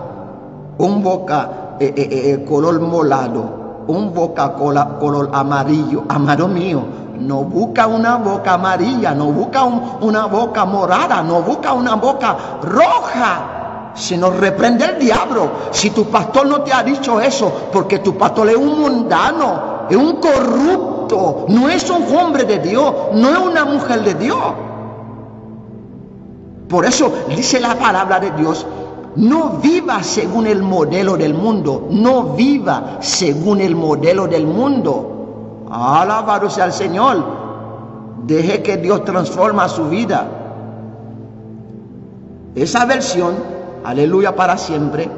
un boca eh, eh, eh, color molado, un boca color amarillo, amado mío, no busca una boca amarilla, no busca una boca morada, no busca una boca roja, sino reprende el diablo. Si tu pastor no te ha dicho eso, porque tu pastor es un mundano, es un corrupto, no es un hombre de Dios, no es una mujer de Dios. Por eso dice la palabra de Dios, no viva según el modelo del mundo, no viva según el modelo del mundo. Alabado sea el Señor. Deje que Dios transforma su vida. Esa versión, aleluya para siempre,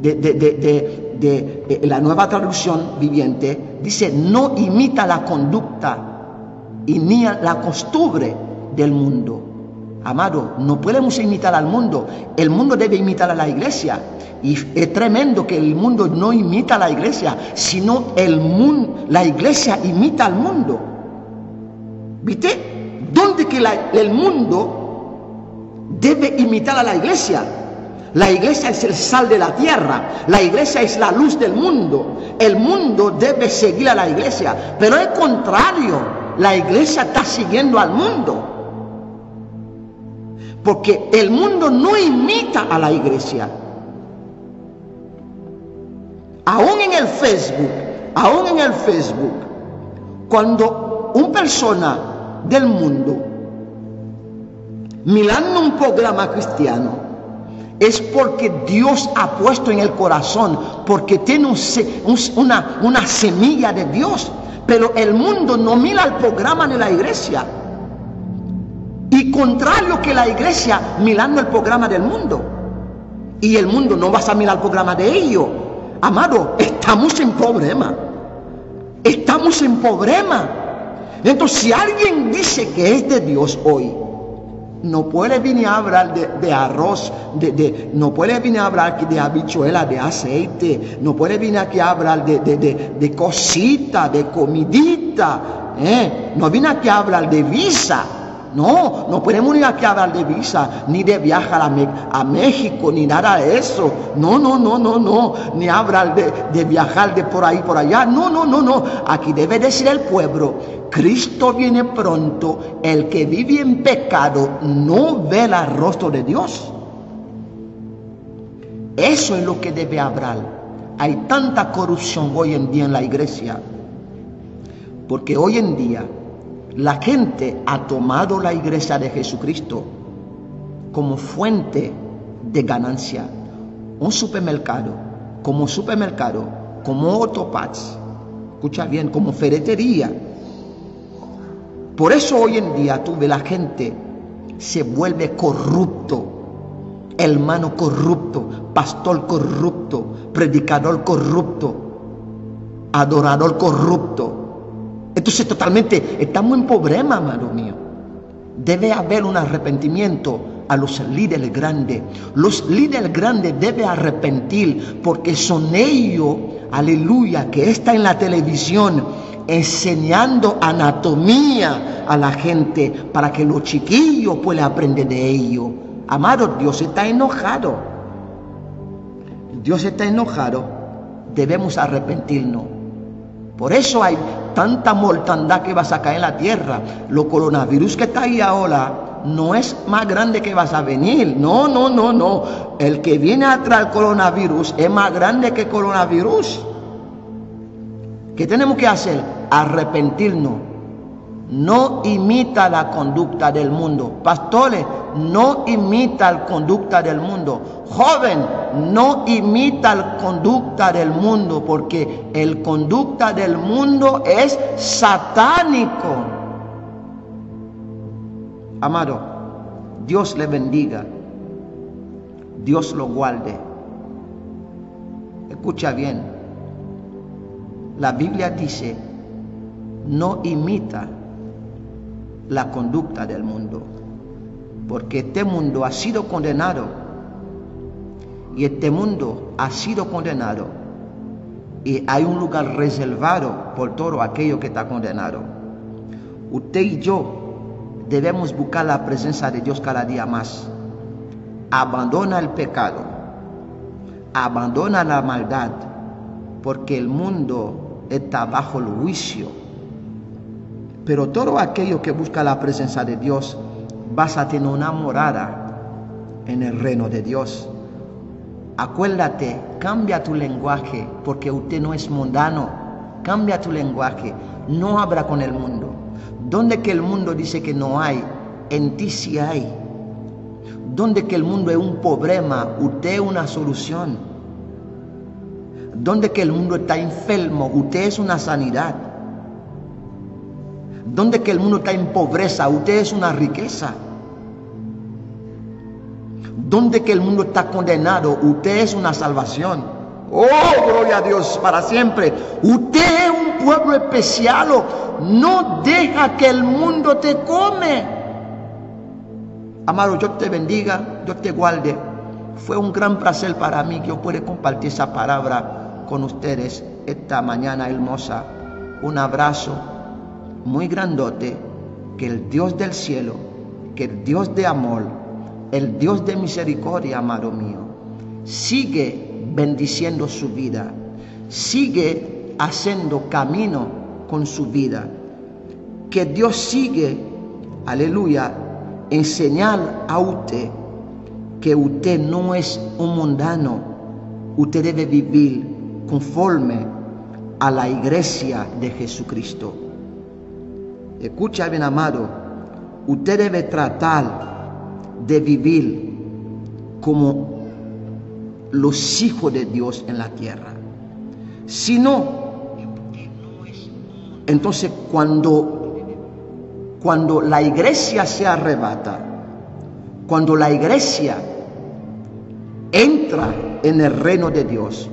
de, de, la nueva traducción viviente, dice, no imita la conducta y ni la costumbre del mundo. Amado, no podemos imitar al mundo. El mundo debe imitar a la iglesia. Y es tremendo que el mundo no imita a la iglesia, sino el mundo, la iglesia imita al mundo. ¿Viste? ¿Dónde que el mundo debe imitar a la iglesia? La iglesia es el sal de la tierra. La iglesia es la luz del mundo. El mundo debe seguir a la iglesia. Pero es contrario. La iglesia está siguiendo al mundo. Porque el mundo no imita a la iglesia. Aún en el Facebook, aún en el Facebook, cuando una persona del mundo mirando un programa cristiano, es porque Dios ha puesto en el corazón, porque tiene una, semilla de Dios Pero el mundo no mira el programa de la iglesia. Y contrario que la iglesia mirando el programa del mundo. Y el mundo no va a mirar el programa de ellos. Amado, estamos en problema. Estamos en problema. Entonces, si alguien dice que es de Dios hoy, no puede venir a hablar de, arroz, de, no puede venir a hablar de habichuela, de aceite, no puede venir aquí a hablar de, de cosita, de comidita, ¿eh? no viene aquí a hablar de visa. No, no podemos ir aquí a hablar de visa, ni de viajar a, México, ni nada de eso. No, no, no, no, no. Ni hablar de, de, viajar de por ahí, por allá. No, no, no, no. Aquí debe decir el pueblo, Cristo viene pronto. El que vive en pecado no ve el rostro de Dios. Eso es lo que debe hablar. Hay tanta corrupción hoy en día en la iglesia. Porque hoy en día la gente ha tomado la iglesia de Jesucristo como fuente de ganancia. Un supermercado, como supermercado, como autopats, escucha bien, como ferretería. Por eso hoy en día tú ves la gente se vuelve corrupto, hermano corrupto, pastor corrupto, predicador corrupto, adorador corrupto. Entonces totalmente estamos en problema, hermano mío. Debe haber un arrepentimiento a los líderes grandes. Los líderes grandes deben arrepentir porque son ellos, aleluya, que está en la televisión enseñando anatomía a la gente para que los chiquillos puedan aprender de ello. Amado, Dios está enojado. Dios está enojado. Debemos arrepentirnos. Por eso hay tanta mortandad que vas a caer en la tierra. Lo coronavirus que está ahí ahora no es más grande que vas a venir. No, no, no, no. El que viene atrás del coronavirus es más grande que el coronavirus. ¿Qué tenemos que hacer? Arrepentirnos no imita la conducta del mundo. Pastores, no imita la conducta del mundo. Joven, no imita la conducta del mundo porque el conducta del mundo es satánico. Amado, Dios le bendiga. Dios lo guarde. Escucha bien. La Biblia dice, no imita la conducta del mundo. Porque este mundo ha sido condenado. Y este mundo ha sido condenado. Y hay un lugar reservado por todo aquello que está condenado. Usted y yo debemos buscar la presencia de Dios cada día más. Abandona el pecado. Abandona la maldad. Porque el mundo está bajo el juicio pero todo aquello que busca la presencia de Dios, vas a tener una morada en el reino de Dios. Acuérdate, cambia tu lenguaje, porque usted no es mundano. Cambia tu lenguaje, no habla con el mundo. Donde que el mundo dice que no hay, en ti sí hay. Donde que el mundo es un problema, usted es una solución. Donde que el mundo está enfermo, usted es una sanidad. Donde que el mundo está en pobreza, usted es una riqueza. Donde que el mundo está condenado, usted es una salvación. Oh, gloria a Dios para siempre. Usted es un pueblo especial. No deja que el mundo te come. Amado, yo te bendiga, yo te guarde. Fue un gran placer para mí que yo pueda compartir esa palabra con ustedes esta mañana hermosa. Un abrazo muy grandote que el Dios del cielo, que el Dios de amor, el Dios de misericordia, amado mío, sigue bendiciendo su vida, sigue haciendo camino con su vida. Que Dios sigue, aleluya, enseñar a usted que usted no es un mundano, usted debe vivir conforme a la iglesia de Jesucristo. Escucha bien, amado. Usted debe tratar de vivir como los hijos de Dios en la tierra. Si no, Entonces cuando, cuando la iglesia se arrebata, cuando la iglesia entra en el reino de Dios,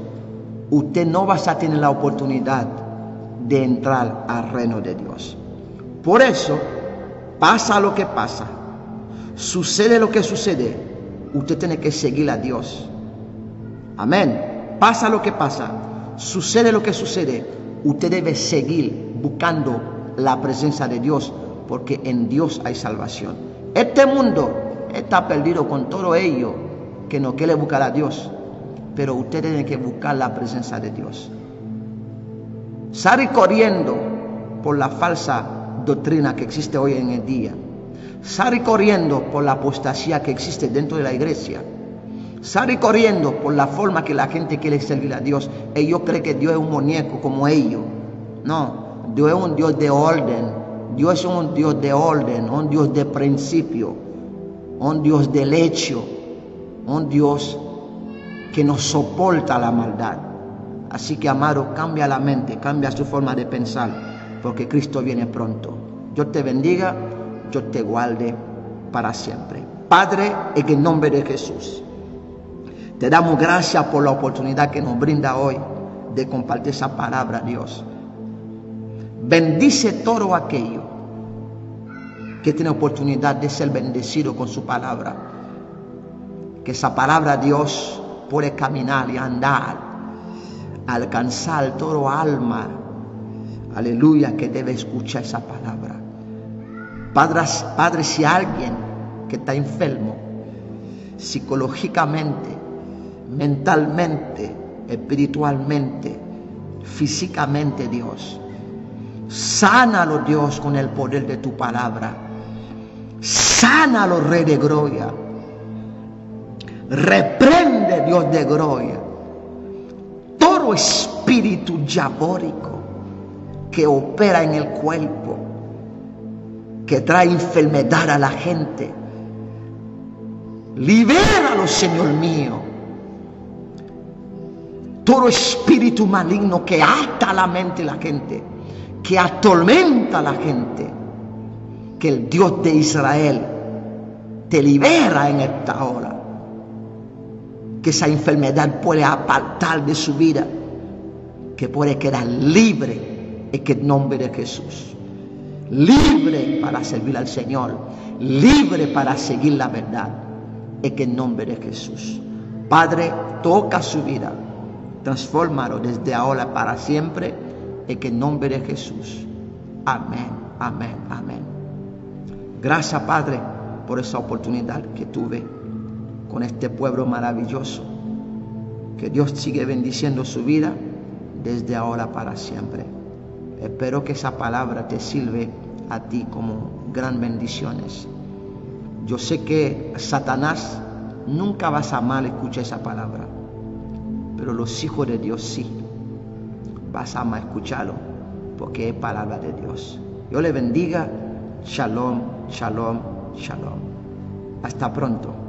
usted no va a tener la oportunidad de entrar al reino de Dios. Por eso, pasa lo que pasa, sucede lo que sucede, usted tiene que seguir a Dios. Amén. Pasa lo que pasa, sucede lo que sucede, usted debe seguir buscando la presencia de Dios, porque en Dios hay salvación. Este mundo está perdido con todo ello que no quiere buscar a Dios, pero usted tiene que buscar la presencia de Dios. Sale corriendo por la falsa doctrina que existe hoy en el día. Sale corriendo por la apostasía que existe dentro de la iglesia. Sale corriendo por la forma que la gente quiere servir a Dios. Ellos creen que Dios es un muñeco como ellos. No, Dios es un Dios de orden. Dios es un Dios de orden, un Dios de principio, un Dios del hecho, un Dios que nos soporta la maldad. Así que, amado, cambia la mente, cambia su forma de pensar, porque Cristo viene pronto. Yo te bendiga, yo te guarde para siempre. Padre, en el nombre de Jesús, te damos gracias por la oportunidad que nos brinda hoy de compartir esa palabra, Dios. Bendice todo aquello que tiene oportunidad de ser bendecido con su palabra. Que esa palabra, Dios, puede caminar y andar alcanzar todo alma, aleluya, que debe escuchar esa palabra. Padre, padre, si alguien que está enfermo, psicológicamente, mentalmente, espiritualmente, físicamente, Dios, sánalo, Dios, con el poder de tu palabra. Sánalo, Rey de Gloria. Reprende, Dios de gloria espíritu diabólico que opera en el cuerpo, que trae enfermedad a la gente. Libéralo, Señor mío. Todo espíritu maligno que ata la mente de la gente, que atormenta a la gente, que el Dios de Israel te libera en esta hora. Que esa enfermedad puede apartar de su vida que puede quedar libre en el nombre de Jesús. Libre para servir al Señor, libre para seguir la verdad en el nombre de Jesús. Padre, toca su vida, transfórmalo desde ahora para siempre en el nombre de Jesús. Amén, amén, amén. Gracias, Padre, por esa oportunidad que tuve con este pueblo maravilloso. Que Dios sigue bendiciendo su vida desde ahora para siempre. Espero que esa palabra te sirve a ti como gran bendiciones. Yo sé que Satanás nunca vas a mal escuchar esa palabra, pero los hijos de Dios sí. Vas a amar escucharlo porque es palabra de Dios. Yo le bendiga. Shalom, shalom, shalom. Hasta pronto.